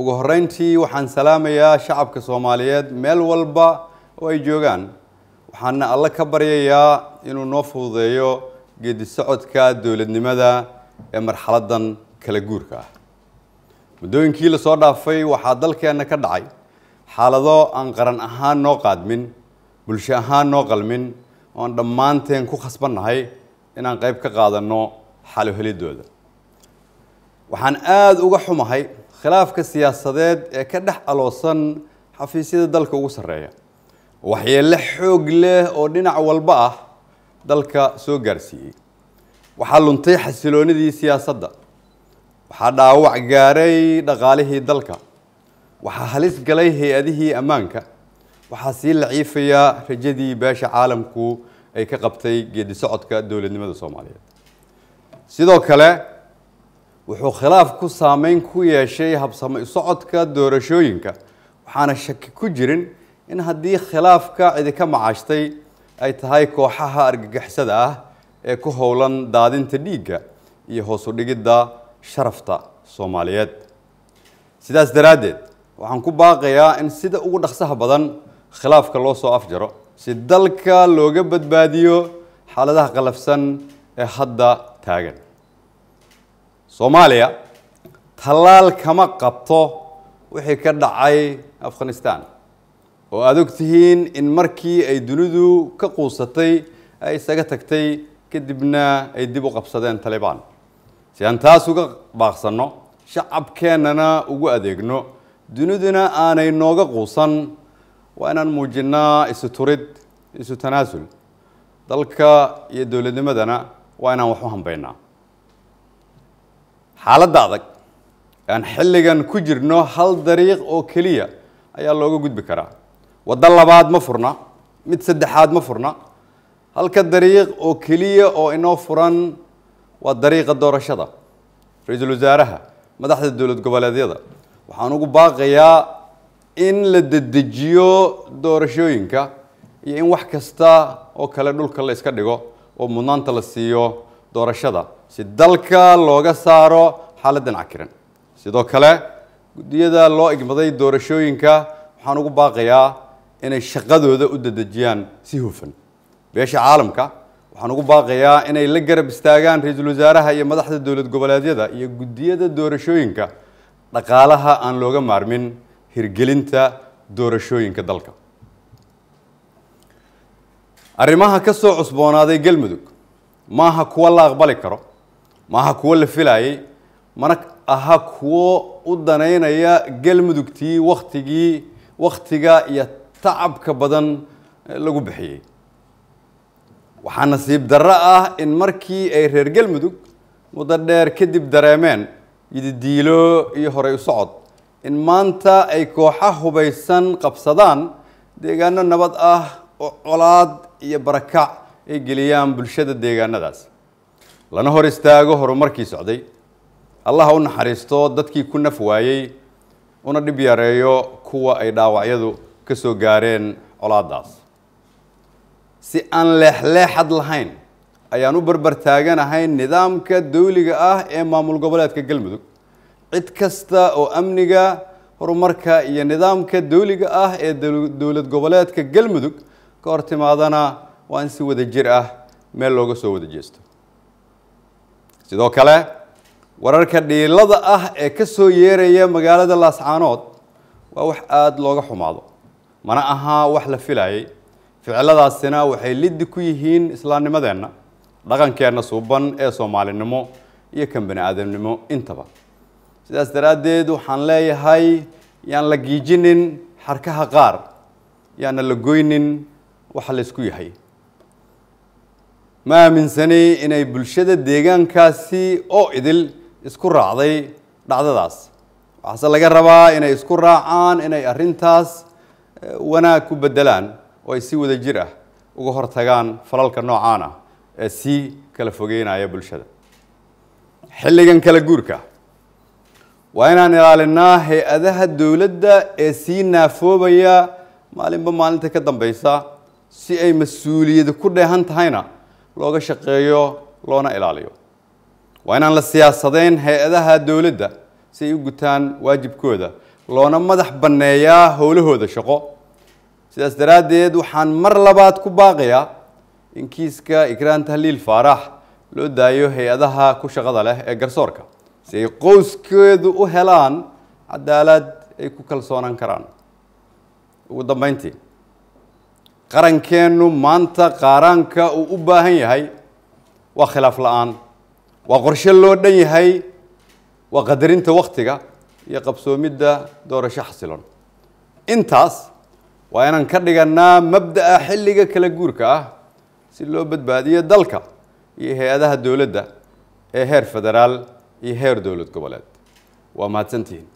ugu horreyntii waxaan salaamayaa shacabka soomaaliyeed meel walba oo ay joogaan. Waxaana alle ka baryayaa inuu noo fududeeyo geedi socodka dowladnimada ee marxaladdan kala guurka. Ah muddooyinkii la soo dhaafay waxaa dalkeenna ka dhacay xaalado aan qaran ahaan noo qaadmin bulsho ahaan noo qalmin oon dhammaanteen ku khasbannahay inaan qayb ka qaadanno xalo helidooda. Waxaan aada uga xumahay khilaafka siyaasadeed ee ka dhex aloosan xafiisyada dalka ugu sarreeya. Waxyeelle xoog leh oo dhinac walba ah dalka soo gaarsiiyey. Waxaa luntay xasiloonidii siyaasadda. Waxaa dhaawac gaaray dhaqaalihii dalka. Waxaa halis galay hay'adihii ammaanka. Waxaa sii laciifaya rajadii beesha caalamku ay ka qabtay geedi socodka dowladnimada soomaaliyeed. Sidoo kale wuxuu khilaafku saameyn ku yeeshay habsamo socodka doorashooyinka. Waxaana shaki ku jirin in haddii khilaafka cidi ka macaashtay ay tahay kooxaha argagixisada ah ee ku howlan daadinta dhiigga iyo hoos u dhigidda sharafta soomaaliyeed. Sidaas daraaddeed waxaan ku baaqayaa in sida ugu dhaqsaha badan khilaafka loo soo afjaro si dalka looga badbaadiyo xaaladaha qalafsan ee hadda taagan soomaaliya tallaal kama qabto wixii ka dhacay afghanistan. Oo aada og tihiin in markii ay dunidu ka quusatay ay isaga tagtay kadibna ay dib u qabsadeen talibaan si aan taas uga baaqsanno shacabkeennana ugu adeegno duniduna aanay nooga quusan waa inaan muujinnaa isu turid isu tanaasul. Dalka iyo dowladnimadana waa inaan wax u hambaynaa xaaladda adag aan xilligan ku jirno hal dariiq oo keliya ayaa looga gudbi karaa. Waddo labaad ma furna mid saddexaad ma furna. Halka dariiq oo keliya oo inoo furan waa dariiqa doorashada ra'iisul wasaaraha madaxda dowlad goboleedyada. Waxaan ugu baaqayaa in la dedejiyo doorashooyinka iyo in wax kasta oo kale dhulka la iska dhigo oo mudnaanta la siiyo doorashada si dalka looga saaro xaaladdan cakiran sidoo kale guddiyada loo igmaday doorashooyinka waxaan ugu baaqayaa inay shaqadooda u dedejiyaan si hufan. Beesha caalamka waxaan ugu baaqayaa inay la garab istaagaan ra'iisul wasaaraha iyo madaxda dowlad goboleedyada iyo guddiyada doorashooyinka dhaqaalaha aan looga maarmin hirgelinta doorashooyinka dalka. Arrimaha ka soo cusboonaaday galmudug maaha kuwo la aqbali karo maaha kuwo la filayay mana aha kuwo u danaynaya galmudugtii waktigii wakhtiga iyo tacabka badan lagu bixiyey waxaa nasiib darro ah in markii ay reer galmudug muddo dheer kadib dareemeen yididiilo iyo horey u socod in maanta ay kooxa hubaysan qabsadaan deegaano nabad ah oo colaad iyo barakac ay geliyaan bulshada deegaanadaas lana hor istaago horumarkii socday. Allaha u naxariisto dadkii ku naf waayey una dhib yareeyo kuwa ay dhaawacyadu ka soo gaareen colaadaas. Si aan leexleexad lahayn ayaan u barbar taaganahay nidaamka dawliga ah ee maamul goboleedka galmudug. Cid kasta oo amniga horumarka iyo nidaamka dawliga ah ee dowlad goboleedka galmudug ka hor timaadana waa in si wada jir ah meel looga soo wada jeesto sidoo kale wararka dhiilada ah ee ka soo yeeraya magaalada laascaanood waa wax aada looga xumaado. Mana aha wax la filayay ficiladaasina waxay liddi ku yihiin islaamnimadeenna dhaqankeenna suuban ee soomaalinimo iyo kan bani aadamnimo intaba. Sidaas daraaddeed waxaan leeyahay yaan la giijinin xarkaha qaar yaana la goynin waxa la isku yahay ma aaminsani inay bulshada deegaankaasi oo idil isku raacday dhacdadaas. Waxaase laga rabaa inay isku raacaan inay arrintaas wanaag ku beddelaan oo ay si wada jir ah uga hortagaan falalka noocaan ah ee sii kala fogeynaya bulshada. Xilligan kala guurka waa inaan ilaalinaa hay'adaha dowladda ee sii naafoobaya maalinba maalinta ka dambeysa si ay mas'uuliyadi ku dheehan tahayna looga shaqeeyo loona ilaaliyo. Waa inaan la siyaasadeyn hay'adaha dowladda si ay u gutaan waajibkooda loona madax banneeyaa howlahooda shaqo. Sidaas daraaddeed waxaan mar labaad ku baaqayaa in kiiska ikraan tahliil faarax loo daayo hay'adaha ku shaqada leh ee garsoorka si ay qoyskeedu u helaan cadaalad ay ku kalsoonaan karaan. Ugu dambeyntii qarankeennu maanta qaaraanka uu u baahan yahay waa khilaaf la'aan waa qorshe loo dhan yahay waa qadarinta waktiga iyo qabsoomidda doorasho xasilon intaas waa inaan ka dhiganaa mabda'a xilliga kala guurka ah si loo badbaadiyo dalka iyo hay'adaha dowladda ee heer federaal iyo heer dowlad goboleed. Waa mahadsantihiin